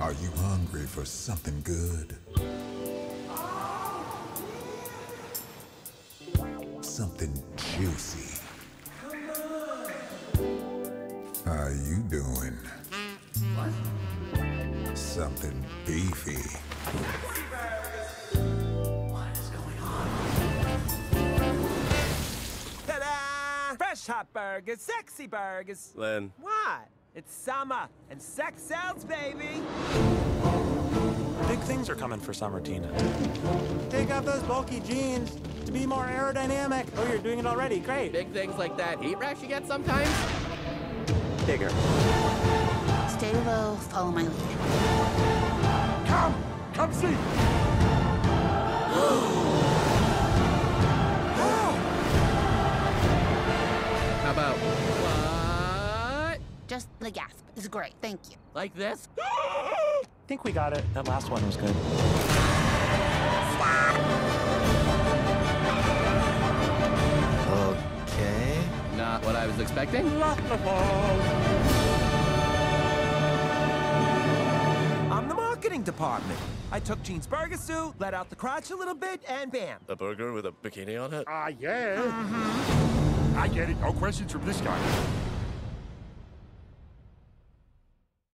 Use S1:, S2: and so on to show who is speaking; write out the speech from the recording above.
S1: Are you hungry for something good? Something juicy. How you doing? What? Something beefy.
S2: Ta-da! Fresh hot burgers, sexy burgers.
S3: Len,
S2: What? It's summer, and sex sells, baby.
S4: Big things are coming for summer, Tina.
S5: Take off those bulky jeans to be more aerodynamic. Oh, you're doing it already. Great.
S6: Big things like that heat rash you get sometimes?
S4: Bigger.
S7: Stay low, follow my lead.
S3: come! Come see!
S7: Just the gasp is great, thank you.
S6: Like this?
S4: I think we got it. That last one was good.
S8: Okay.
S6: Not what I was expecting.
S2: I'm the marketing department. I took Gene's burger suit, let out the crotch a little bit, and bam.
S3: A burger with a bikini on it?
S9: Ah, yeah. I get it. No questions from this guy.